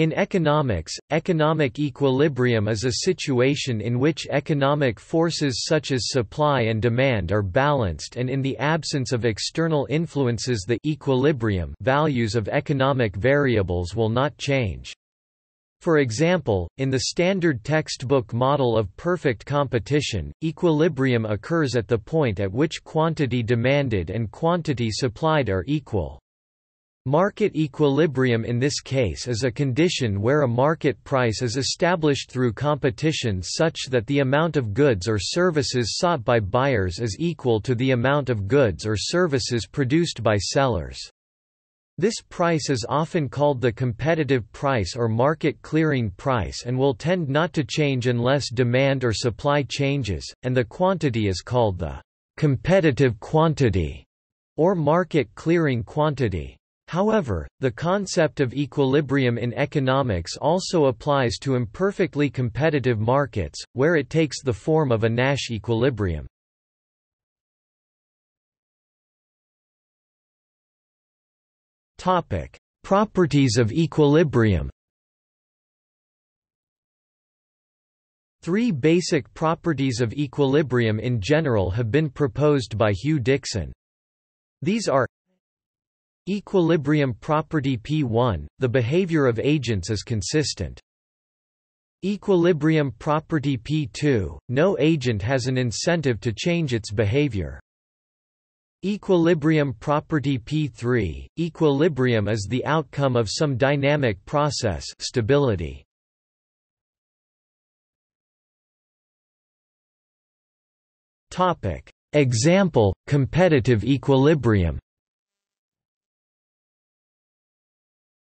In economics, economic equilibrium is a situation in which economic forces such as supply and demand are balanced and in the absence of external influences the equilibrium values of economic variables will not change. For example, in the standard textbook model of perfect competition, equilibrium occurs at the point at which quantity demanded and quantity supplied are equal. Market equilibrium in this case is a condition where a market price is established through competition such that the amount of goods or services sought by buyers is equal to the amount of goods or services produced by sellers. This price is often called the competitive price or market clearing price and will tend not to change unless demand or supply changes, and the quantity is called the competitive quantity or market clearing quantity. However, the concept of equilibrium in economics also applies to imperfectly competitive markets, where it takes the form of a Nash equilibrium. Topic: Properties of equilibrium Three basic properties of equilibrium in general have been proposed by Huw Dixon. These are Equilibrium property P1, the behavior of agents is consistent. Equilibrium property P2, no agent has an incentive to change its behavior. Equilibrium property P3, equilibrium is the outcome of some dynamic process stability. Example, competitive equilibrium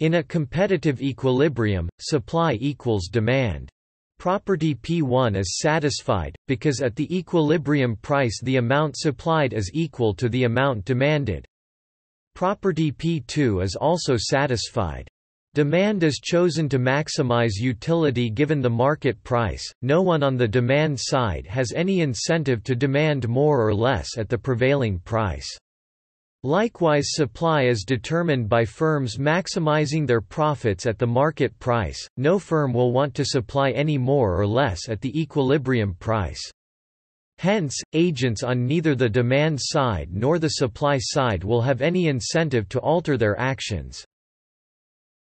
In a competitive equilibrium, supply equals demand. Property P1 is satisfied, because at the equilibrium price the amount supplied is equal to the amount demanded. Property P2 is also satisfied. Demand is chosen to maximize utility given the market price, no one on the demand side has any incentive to demand more or less at the prevailing price. Likewise supply is determined by firms maximizing their profits at the market price, no firm will want to supply any more or less at the equilibrium price. Hence, agents on neither the demand side nor the supply side will have any incentive to alter their actions.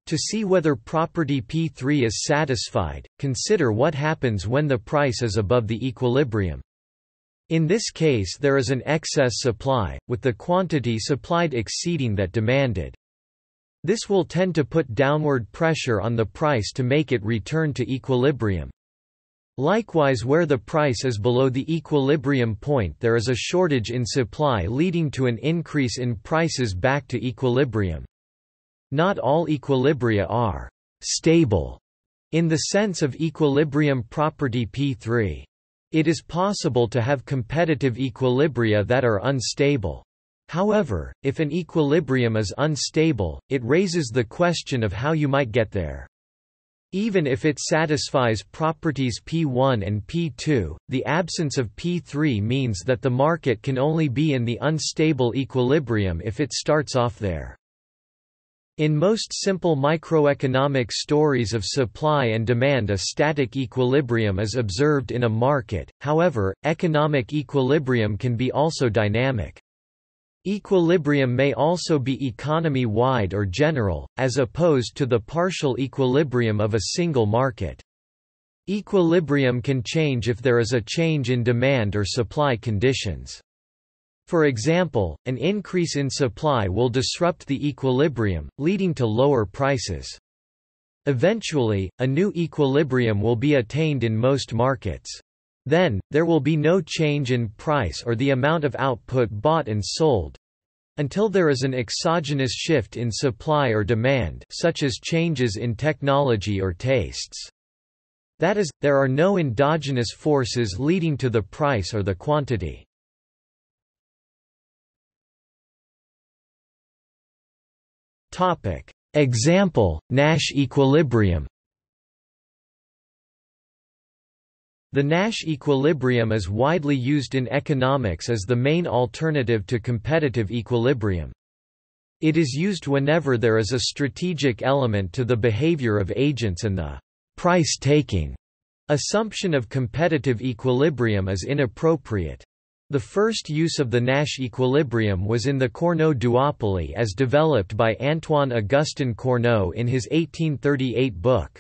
To see whether property P3 is satisfied, consider what happens when the price is above the equilibrium. In this case there is an excess supply, with the quantity supplied exceeding that demanded. This will tend to put downward pressure on the price to make it return to equilibrium. Likewise where the price is below the equilibrium point there is a shortage in supply leading to an increase in prices back to equilibrium. Not all equilibria are «stable» in the sense of equilibrium property P3. It is possible to have competitive equilibria that are unstable. However, if an equilibrium is unstable, it raises the question of how you might get there. Even if it satisfies properties P1 and P2, the absence of P3 means that the market can only be in the unstable equilibrium if it starts off there. In most simple microeconomic stories of supply and demand a static equilibrium is observed in a market, however, economic equilibrium can be also dynamic. Equilibrium may also be economy-wide or general, as opposed to the partial equilibrium of a single market. Equilibrium can change if there is a change in demand or supply conditions. For example, an increase in supply will disrupt the equilibrium, leading to lower prices. Eventually, a new equilibrium will be attained in most markets. Then, there will be no change in price or the amount of output bought and sold, until there is an exogenous shift in supply or demand such as changes in technology or tastes. That is, there are no endogenous forces leading to the price or the quantity. Topic. Example, Nash equilibrium The Nash equilibrium is widely used in economics as the main alternative to competitive equilibrium. It is used whenever there is a strategic element to the behavior of agents and the price-taking assumption of competitive equilibrium is inappropriate. The first use of the Nash equilibrium was in the Cournot duopoly as developed by Antoine Augustin Cournot in his 1838 book.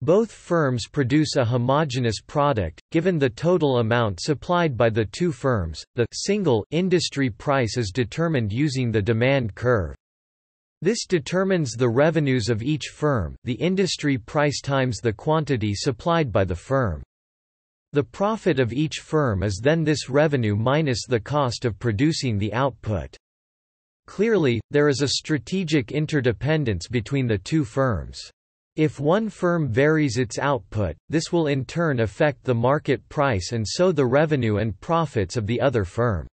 Both firms produce a homogeneous product, given the total amount supplied by the two firms. The single industry price is determined using the demand curve. This determines the revenues of each firm the industry price times the quantity supplied by the firm. The profit of each firm is then this revenue minus the cost of producing the output. Clearly, there is a strategic interdependence between the two firms. If one firm varies its output, this will in turn affect the market price and so the revenue and profits of the other firm.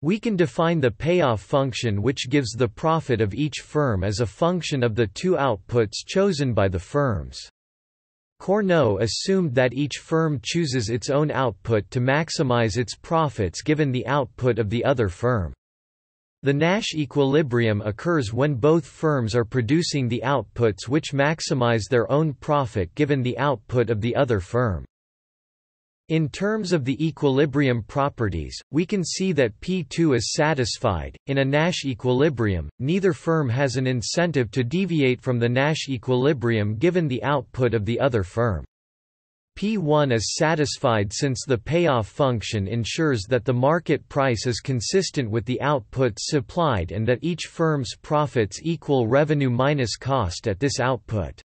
We can define the payoff function which gives the profit of each firm as a function of the two outputs chosen by the firms. Cournot assumed that each firm chooses its own output to maximize its profits given the output of the other firm. The Nash equilibrium occurs when both firms are producing the outputs which maximize their own profit given the output of the other firm. In terms of the equilibrium properties, we can see that P2 is satisfied. In a Nash equilibrium, neither firm has an incentive to deviate from the Nash equilibrium given the output of the other firm. P1 is satisfied since the payoff function ensures that the market price is consistent with the outputs supplied and that each firm's profits equal revenue minus cost at this output.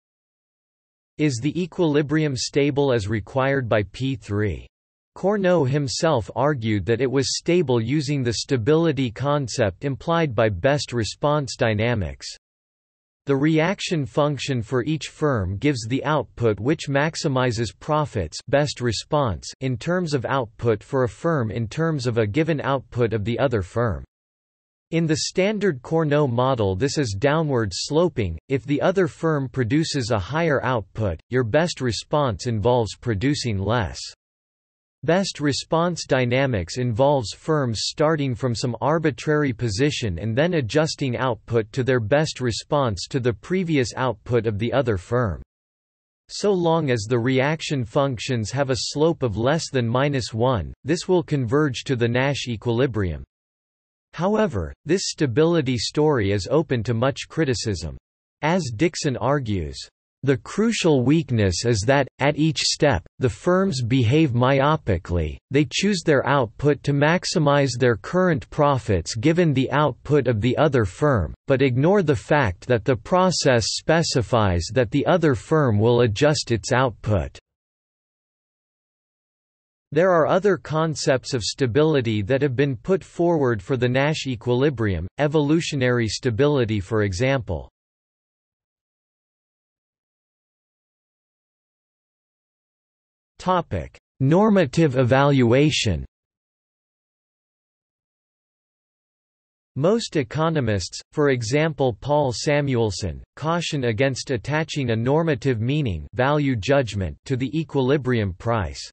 Is the equilibrium stable as required by P3? Cournot himself argued that it was stable using the stability concept implied by best response dynamics. The reaction function for each firm gives the output which maximizes profits best response in terms of output for a firm in terms of a given output of the other firm. In the standard Cournot model this is downward sloping, if the other firm produces a higher output, your best response involves producing less. Best response dynamics involves firms starting from some arbitrary position and then adjusting output to their best response to the previous output of the other firm. So long as the reaction functions have a slope of less than minus 1, this will converge to the Nash equilibrium. However, this stability story is open to much criticism. As Dixon argues, the crucial weakness is that, at each step, the firms behave myopically, they choose their output to maximize their current profits given the output of the other firm, but ignore the fact that the process specifies that the other firm will adjust its output. There are other concepts of stability that have been put forward for the Nash equilibrium, evolutionary stability for example. Normative evaluation Most economists, for example Paul Samuelson, caution against attaching a normative meaning value judgment to the equilibrium price.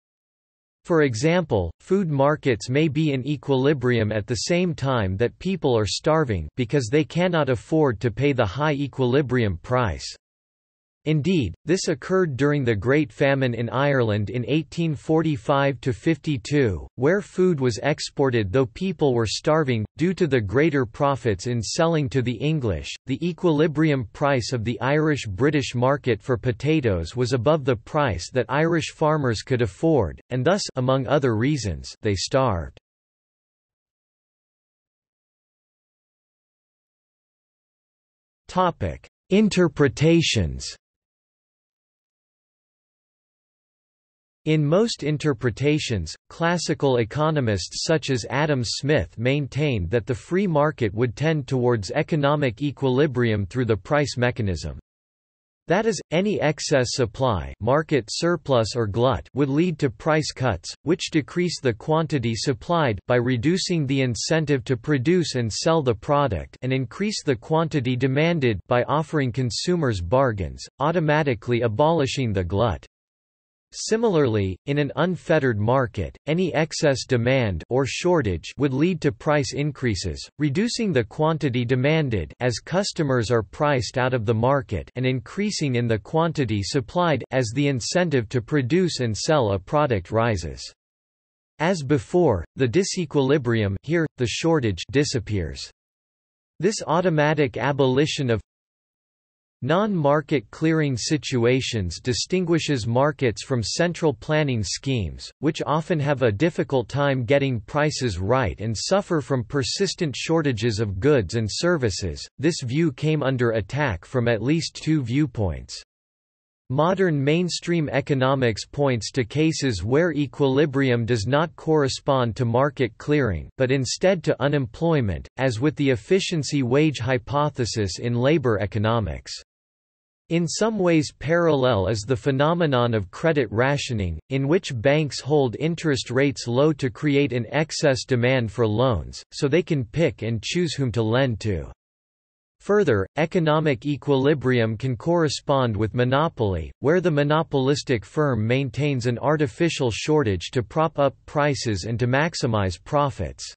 For example, food markets may be in equilibrium at the same time that people are starving because they cannot afford to pay the high equilibrium price. Indeed, this occurred during the Great Famine in Ireland in 1845–52, where food was exported though people were starving, due to the greater profits in selling to the English. The equilibrium price of the Irish-British market for potatoes was above the price that Irish farmers could afford, and thus among other reasons, they starved. Interpretations In most interpretations, classical economists such as Adam Smith maintained that the free market would tend towards economic equilibrium through the price mechanism. That is, any excess supply market surplus or glut would lead to price cuts, which decrease the quantity supplied by reducing the incentive to produce and sell the product and increase the quantity demanded by offering consumers bargains, automatically abolishing the glut. Similarly, in an unfettered market, any excess demand or shortage would lead to price increases, reducing the quantity demanded as customers are priced out of the market and increasing in the quantity supplied as the incentive to produce and sell a product rises. As before, the disequilibrium here, the shortage disappears. This automatic abolition of Non-market clearing situations distinguishes markets from central planning schemes, which often have a difficult time getting prices right and suffer from persistent shortages of goods and services. This view came under attack from at least two viewpoints. Modern mainstream economics points to cases where equilibrium does not correspond to market clearing but instead to unemployment, as with the efficiency wage hypothesis in labor economics. In some ways parallel is the phenomenon of credit rationing, in which banks hold interest rates low to create an excess demand for loans, so they can pick and choose whom to lend to. Further, economic equilibrium can correspond with monopoly, where the monopolistic firm maintains an artificial shortage to prop up prices and to maximize profits.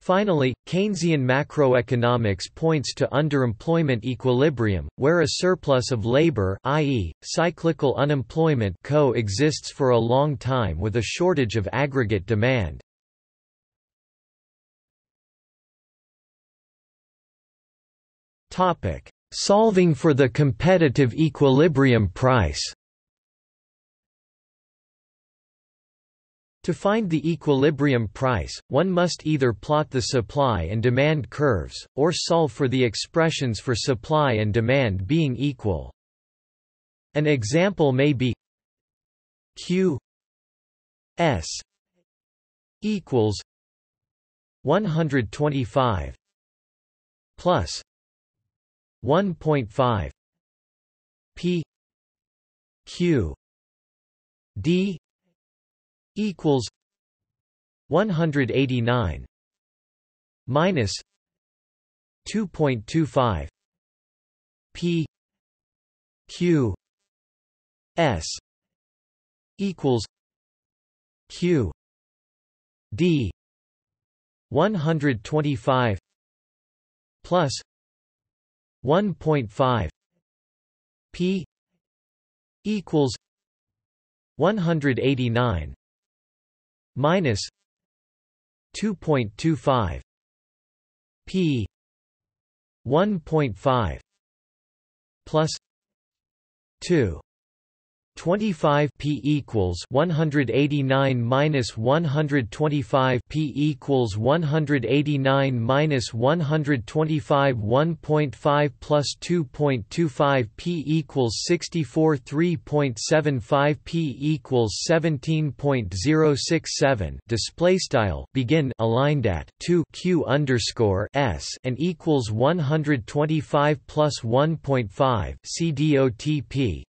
Finally, Keynesian macroeconomics points to underemployment equilibrium, where a surplus of labor i.e., cyclical unemployment co-exists for a long time with a shortage of aggregate demand. Solving for the competitive equilibrium price To find the equilibrium price, one must either plot the supply and demand curves, or solve for the expressions for supply and demand being equal. An example may be Q S equals 125 plus 1.5 P Q D equals 189 minus 2.25 p q s equals q d 125 plus 1.5 p equals 189 minus 2.25 p 1.5 plus 2 25 p equals 189 minus 125 p equals 189 minus 125 1.5 plus 2.25 p equals 64 3.75 p equals 17.067 display style begin aligned at 2 q underscore s and equals 125 plus 1.5 c dot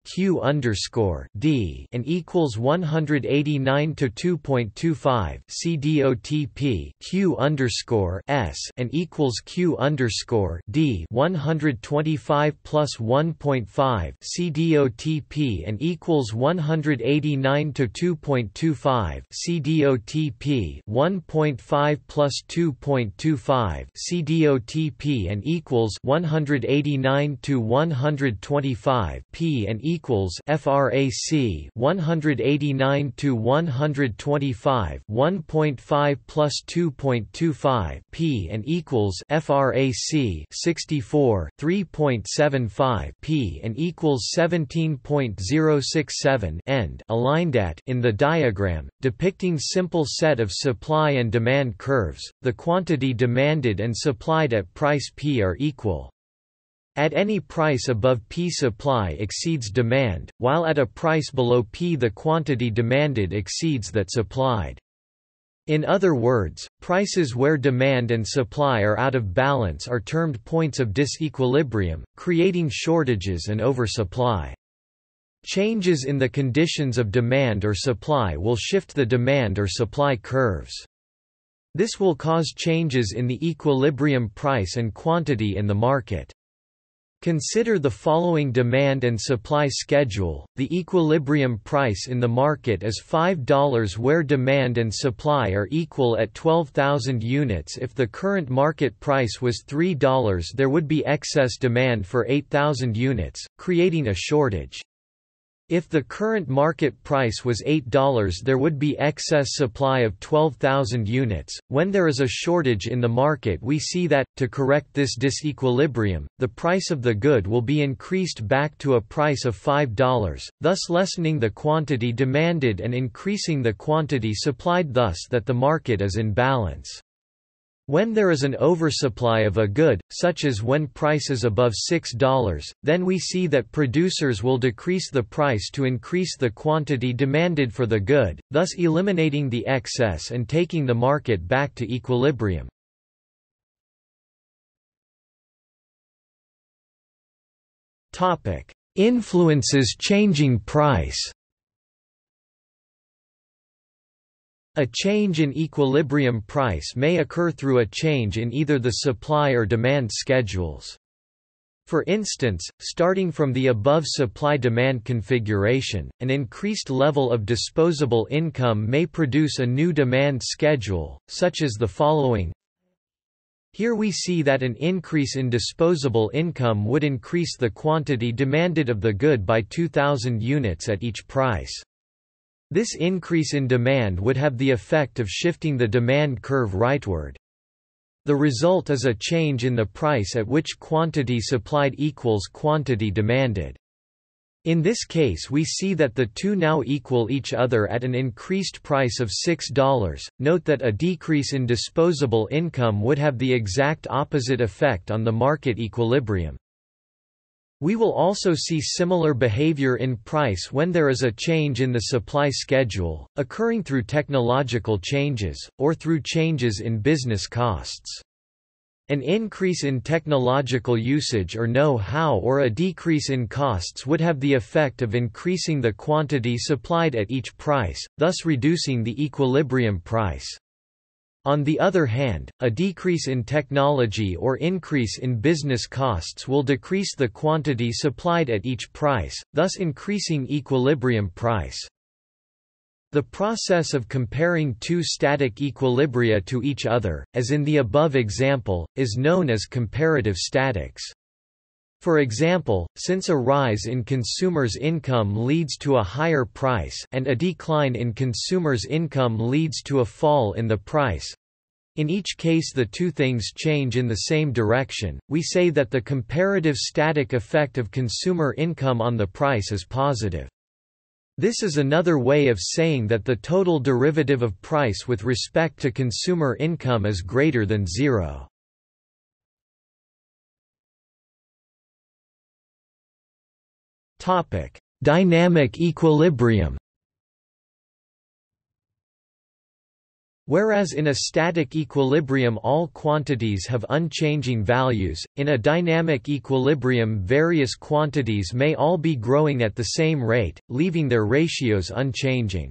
q underscore d and equals 189 to 2.25 c dotp q underscore s and equals q underscore d 125 plus 1.5 c dotp and equals 189 to 2.25 c dotp 1.5 plus 2.25 c dotp and equals 189 to 125 p and equals frac AC 189 to 125 1.5 plus 2.25 p and equals frac 64 3.75 p and equals 17.067 end aligned at in the diagram depicting simple set of supply and demand curves the quantity demanded and supplied at price p are equal at any price above P supply exceeds demand, while at a price below P the quantity demanded exceeds that supplied. In other words, prices where demand and supply are out of balance are termed points of disequilibrium, creating shortages and oversupply. Changes in the conditions of demand or supply will shift the demand or supply curves. This will cause changes in the equilibrium price and quantity in the market. Consider the following demand and supply schedule. The equilibrium price in the market is $5 where demand and supply are equal at 12,000 units. If the current market price was $3, there would be excess demand for 8,000 units, creating a shortage. If the current market price was $8 there would be excess supply of 12,000 units. When there is a shortage in the market we see that, to correct this disequilibrium, the price of the good will be increased back to a price of $5, thus lessening the quantity demanded and increasing the quantity supplied thus that the market is in balance. When there is an oversupply of a good, such as when price is above $6, then we see that producers will decrease the price to increase the quantity demanded for the good, thus eliminating the excess and taking the market back to equilibrium. Influences changing price A change in equilibrium price may occur through a change in either the supply or demand schedules. For instance, starting from the above supply-demand configuration, an increased level of disposable income may produce a new demand schedule, such as the following. Here we see that an increase in disposable income would increase the quantity demanded of the good by 2,000 units at each price. This increase in demand would have the effect of shifting the demand curve rightward. The result is a change in the price at which quantity supplied equals quantity demanded. In this case we see that the two now equal each other at an increased price of $6. Note that a decrease in disposable income would have the exact opposite effect on the market equilibrium. We will also see similar behavior in price when there is a change in the supply schedule, occurring through technological changes, or through changes in business costs. An increase in technological usage or know-how or a decrease in costs would have the effect of increasing the quantity supplied at each price, thus reducing the equilibrium price. On the other hand, a decrease in technology or increase in business costs will decrease the quantity supplied at each price, thus increasing equilibrium price. The process of comparing two static equilibria to each other, as in the above example, is known as comparative statics. For example, since a rise in consumers' income leads to a higher price and a decline in consumers' income leads to a fall in the price, in each case the two things change in the same direction, we say that the comparative static effect of consumer income on the price is positive. This is another way of saying that the total derivative of price with respect to consumer income is greater than zero. Topic: Dynamic equilibrium. Whereas in a static equilibrium all quantities have unchanging values, in a dynamic equilibrium various quantities may all be growing at the same rate, leaving their ratios unchanging.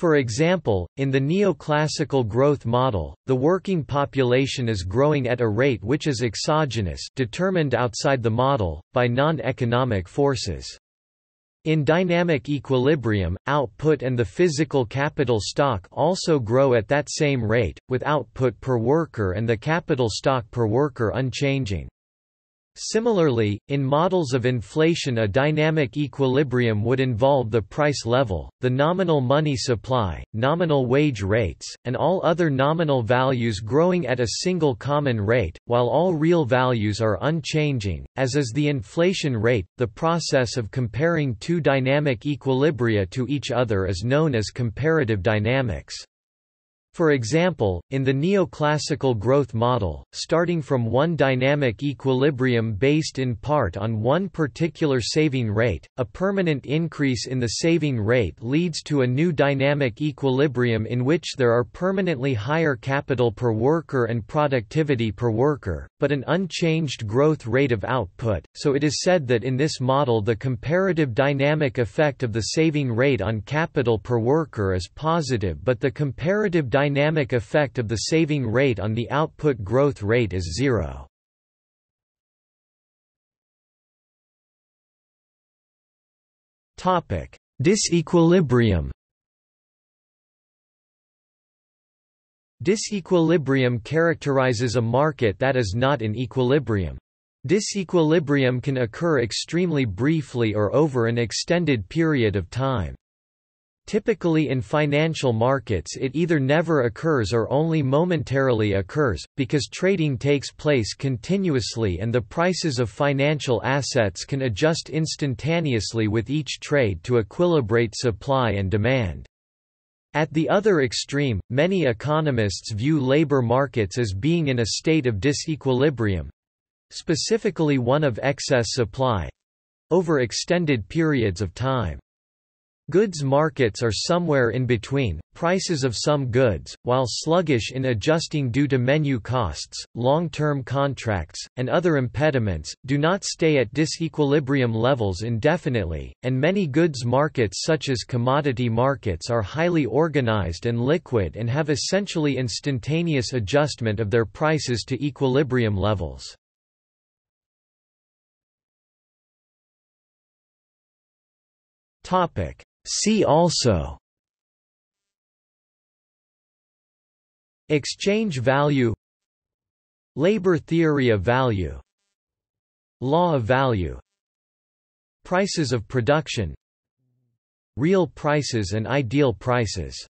For example, in the neoclassical growth model, the working population is growing at a rate which is exogenous determined outside the model, by non-economic forces. In dynamic equilibrium, output and the physical capital stock also grow at that same rate, with output per worker and the capital stock per worker unchanging. Similarly, in models of inflation a dynamic equilibrium would involve the price level, the nominal money supply, nominal wage rates, and all other nominal values growing at a single common rate, while all real values are unchanging, as is the inflation rate. The process of comparing two dynamic equilibria to each other is known as comparative dynamics. For example, in the neoclassical growth model, starting from one dynamic equilibrium based in part on one particular saving rate, a permanent increase in the saving rate leads to a new dynamic equilibrium in which there are permanently higher capital per worker and productivity per worker, but an unchanged growth rate of output, so it is said that in this model the comparative dynamic effect of the saving rate on capital per worker is positive but the comparative dynamic effect of the saving rate on the output growth rate is zero. Topic: Disequilibrium. Disequilibrium characterizes a market that is not in equilibrium. Disequilibrium can occur extremely briefly or over an extended period of time. Typically in financial markets it either never occurs or only momentarily occurs, because trading takes place continuously and the prices of financial assets can adjust instantaneously with each trade to equilibrate supply and demand. At the other extreme, many economists view labor markets as being in a state of disequilibrium—specifically one of excess supply—over extended periods of time. Goods markets are somewhere in between, prices of some goods, while sluggish in adjusting due to menu costs, long-term contracts, and other impediments, do not stay at disequilibrium levels indefinitely, and many goods markets such as commodity markets are highly organized and liquid and have essentially instantaneous adjustment of their prices to equilibrium levels. Topic See also. Exchange value. Labor theory of value. Law of value. Prices of production. Real prices and ideal prices